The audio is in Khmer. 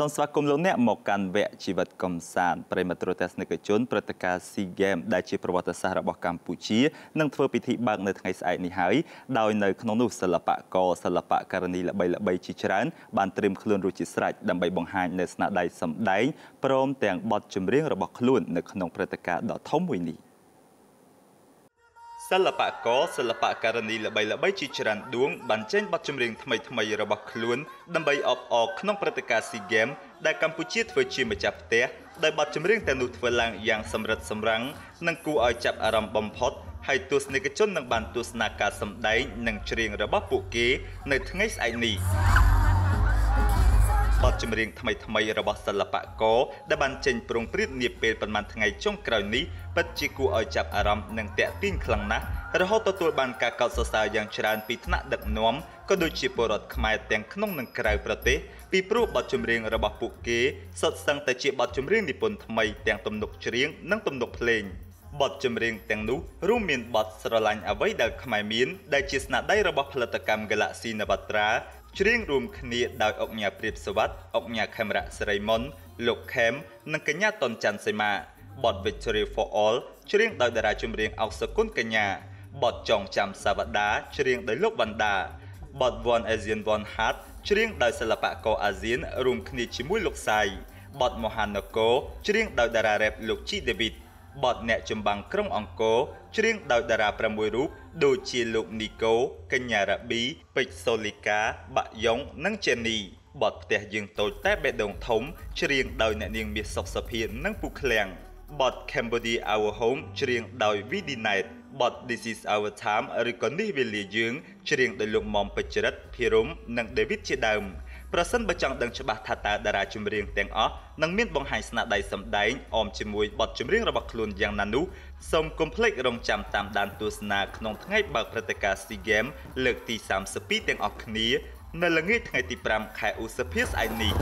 សូមស្វាគមន៍លោកអ្នកមកកាន់វគ្គជីវិតកំសាន្តប្រិមត្តទស្សនិកជនព្រឹត្តិការណ៍ SEA Games ដែលជាប្រវត្តិសាស្ត្ររបស់កម្ពុជានឹងធ្វើពិធីបើកនៅថ្ងៃស្អែកនេះហើយដោយនៅក្នុងនោះសិល្បករសិល្បករនីល្បីៗជាច្រើនបានត្រៀមខ្លួនរួចជាស្រេចដើម្បីបង្ហាញនៅស្នាដៃសម្ដែងព្រមទាំងបទចម្រៀងរបស់ខ្លួននៅក្នុងព្រឹត្តិការណ៍ដ៏ធំមួយនេះ សិល្បករសិល្បករនីល្បីៗជាច្រើនដួងបានចេញបទចម្រៀងថ្មីៗរបស់ខ្លួនដើម្បីអបអរក្នុងព្រឹត្តិការណ៍ SEA Games ដែលកម្ពុជាធ្វើជាម្ចាស់ផ្ទះដោយបទចម្រៀងទាំងនោះធ្វើឡើងយ៉ាងសម្រិតសម្រាំងនិងគួរឲ្យចាប់អារម្មណ៍បំផុតហើយទស្សនិកជននឹងបានទស្សនាការសម្ដែងនិងច្រៀងរបស់ពួកគេនៅថ្ងៃស្អែកនេះ បទចម្រៀងថ្មីថ្មីរបស់សិល្បករដែលបានចេញប្រងព្រាតនាពេលប្រហែលថ្ងៃចុងក្រោយនេះពិតជាគួរឲ្យចាប់អារម្មណ៍និងតាក់ទាញខ្លាំងណាស់រហូតទទួលបានការកោតសរសើរយ៉ាងច្រើនពីថ្នាក់ដឹកនាំក៏ដូចជាពលរដ្ឋខ្មែរទាំងក្នុងនិងក្រៅប្រទេសពីព្រោះបទចម្រៀងរបស់ពួកគេសុទ្ធសឹងតែជាបទចម្រៀងនិពន្ធថ្មីទាំងទំនុកច្រៀងនិងទំនុកភ្លេងបទចម្រៀងទាំងនោះរួមមានបទស្រឡាញ់អ្វីដែលខ្មែរមានដែលជាស្នាដៃរបស់ផលិតកម្ម Galaxy Navatra ច្រៀងរួមគ្នាដោយអុកញ៉ាព្រាបសវັດអុកញ៉ាខេមរៈសេរីមុនលោកខេមនិងកញ្ញាតុនច័ន្ទសីមាបទ Victory for All ច្រៀងដោយតារាចម្រៀងអុកសគុណកញ្ញាបទចងចាំសាវតាច្រៀងដោយលោកវណ្ដាបទ One Asian One Heart ច្រៀងដោយសិល្បករអាស៊ានរួមគ្នាជាមួយលោកសាយបទមហានគរច្រៀងដោយតារារ៉េបលោកជីដេវីត បទអ្នកចម្បាំងក្រុងអង្គរច្រៀងដោយតារា6រូបដូចជាលោកនីកូកញ្ញារ៉ាប៊ីពេជ្រសូលីកា បាក់យ៉ុងនិងចេនីបទផ្ទះយើងតូចតែបេះដូងធំច្រៀងដោយអ្នកនាងមាសសុកសុភានិងពូឃ្លាំងបទ Cambodia Our Home ច្រៀងដោយ Vidi Night បទ This is Our Time ឬក៏នេះវេលាយើងច្រៀងដោយលោកមុំពេជ្ជរិទ្ធភិរមនិង David ជាដើម ប្រសិនបើចង់ដឹងច្បាស់ថាតើតារាចម្រៀងទាំងអស់នឹងមានបង្ហាញស្នាដៃសម្ដែងអមជាមួយបទចម្រៀងរបស់ខ្លួនយ៉ាងណានោះសូមកុំភ្លេចរងចាំតាមដានទស្សនាក្នុងថ្ងៃបើកព្រឹត្តិការណ៍ SEA Games លើកទី32ទាំងអស់គ្នា នៅល្ងាចថ្ងៃទី5ខែឧសភាស្អែកនេះ